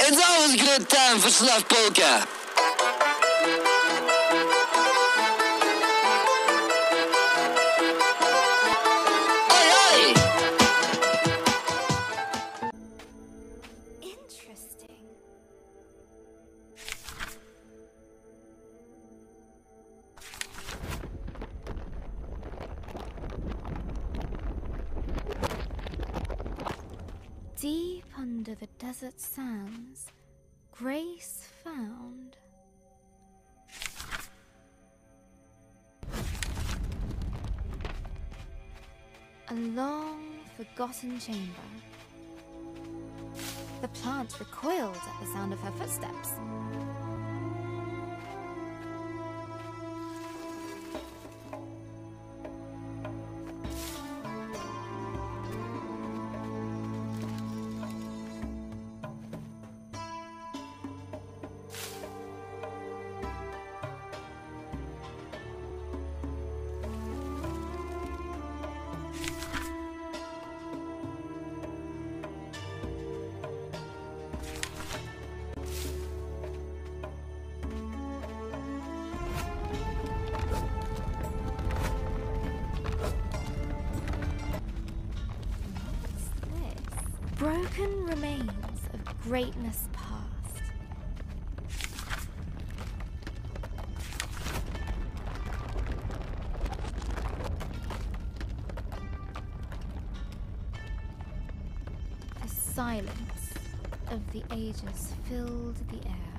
It's always a good time for Slav Polka. Desert sands, grace found. A long forgotten chamber. The plant recoiled at the sound of her footsteps. Broken remains of greatness past. The silence of the ages filled the air.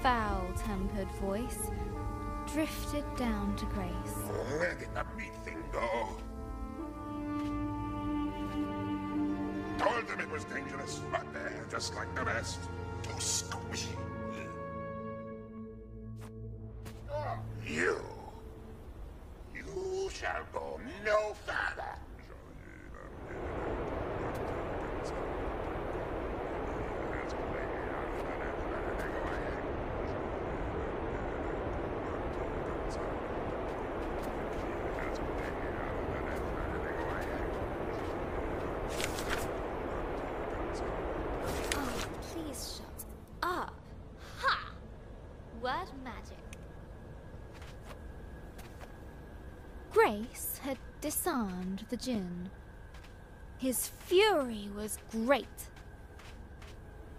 Familiar, foul tempered voice drifted down to Grace. Told them it was dangerous, but they're just like the rest. Too squishy. You. You shall go no further. Oh, please shut up. Ha! Word magic. Grace disarmed the djinn. His fury was great.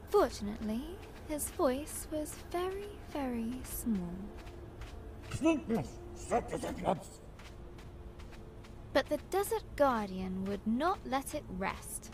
Fortunately, his voice was very, very small. But the Desert Guardian would not let it rest.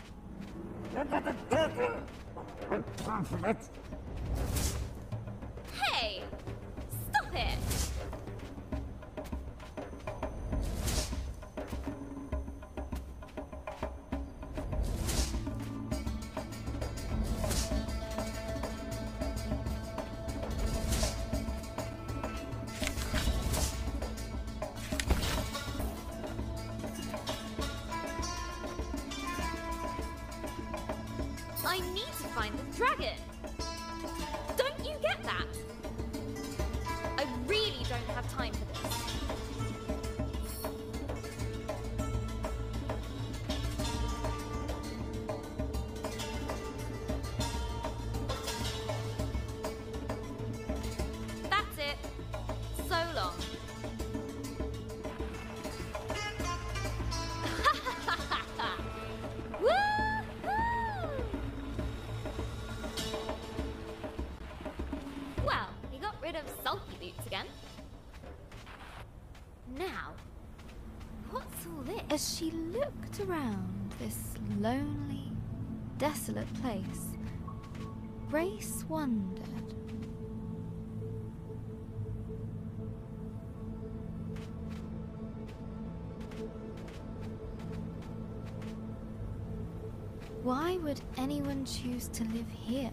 As she looked around this lonely, desolate place, Grace wondered. Why would anyone choose to live here?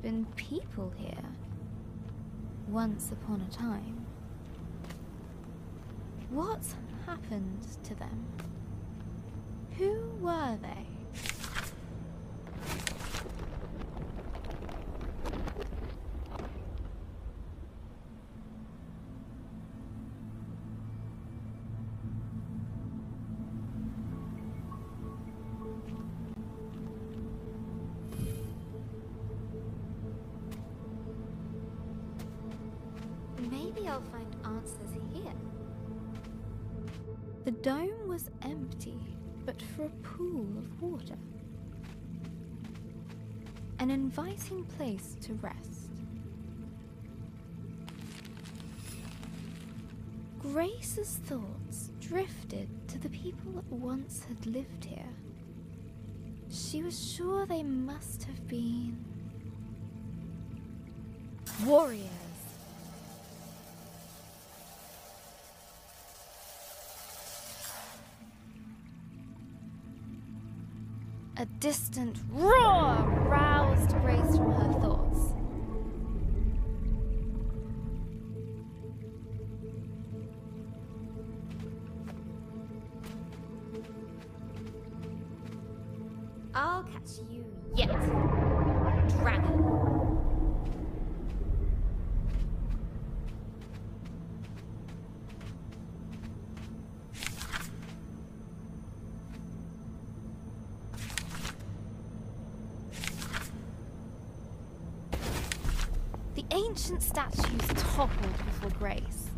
Been people here once upon a time. What happened to them? Who were they? I'll find answers here. The dome was empty, but for a pool of water. An inviting place to rest. Grace's thoughts drifted to the people that once had lived here. She was sure they must have been warriors. A distant roar roused Grace from her thoughts. Ancient statues toppled before Grace.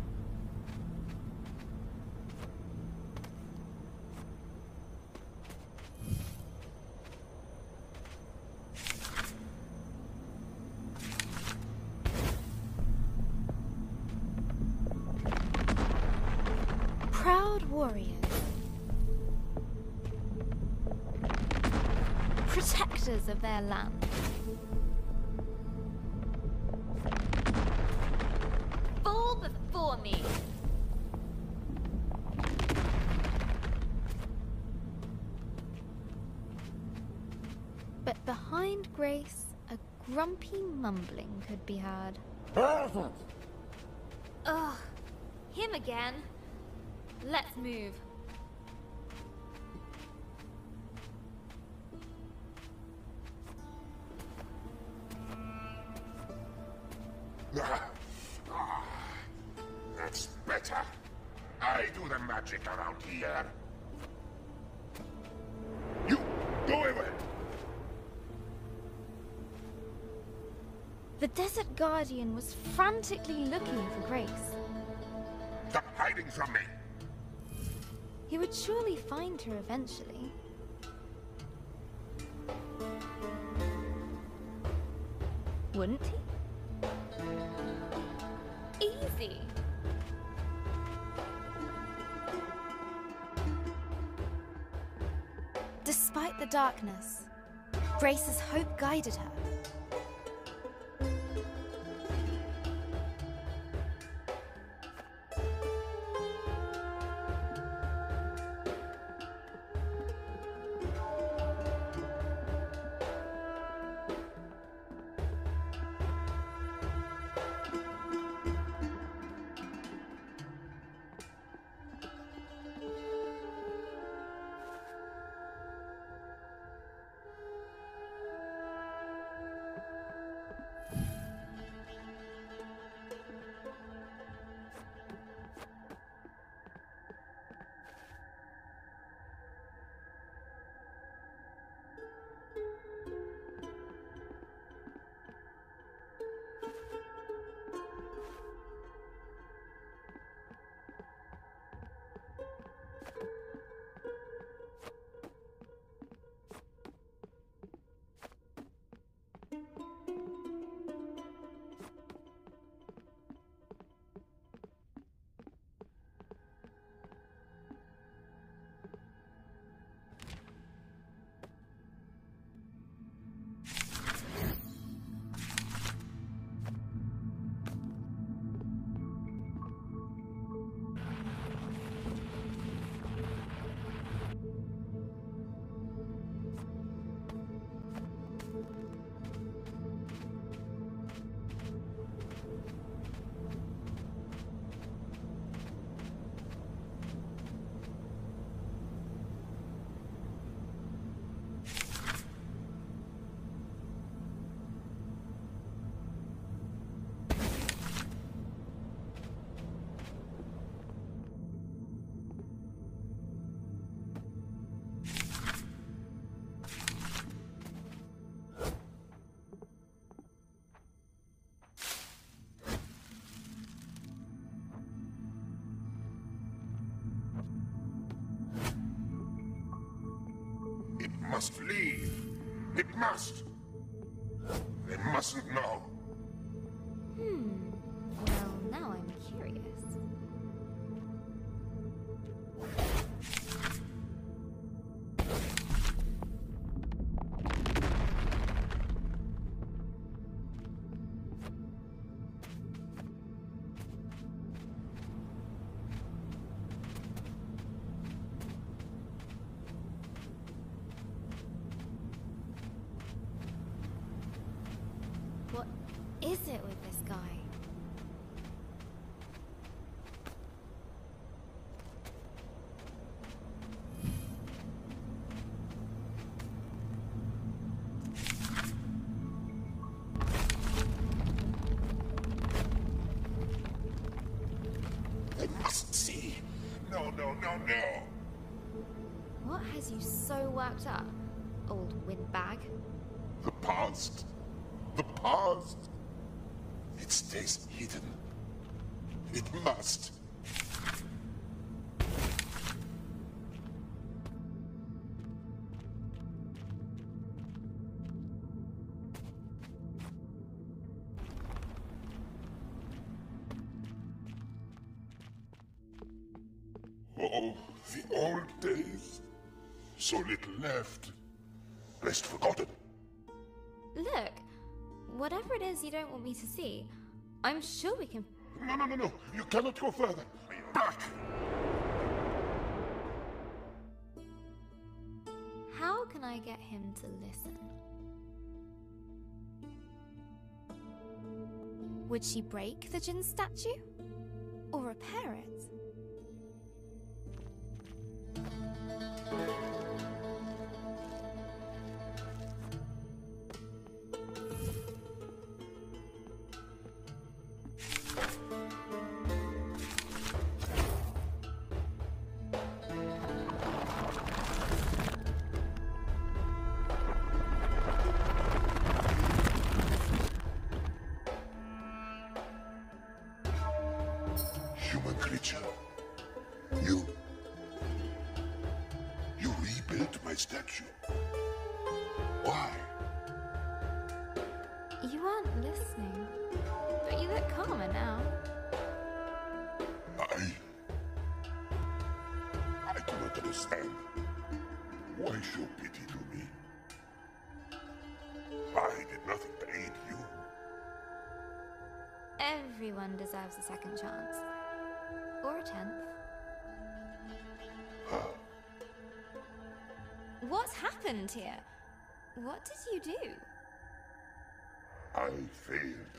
Proud warriors. Protectors of their land. Before me. But behind Grace, a grumpy mumbling could be heard. Ugh, him again. Let's move. Desert Guardian was frantically looking for Grace. Stop hiding from me. He would surely find her eventually. Wouldn't he? Easy. Despite the darkness, Grace's hope guided her. Must leave. It must. They mustn't know. Hmm. Well, now I'm curious. Is it with this guy? They must see. No, no, no, no. What has you so worked up, old windbag? The past. The past. It stays hidden. It must. Oh, the old days. So little left. Best forgotten. Look, whatever it is you don't want me to see, I'm sure we can. No, no, no, no. You cannot go further. Back! How can I get him to listen? Would she break the Djinn statue? Or repair it? My statue. Why? You weren't listening, but you look calmer now. I. I do not understand. Why show pity to me? I did nothing to aid you. Everyone deserves a second chance. Or a tenth. Happened here? What did you do? I failed.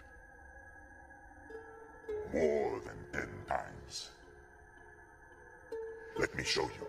More than ten times. Let me show you.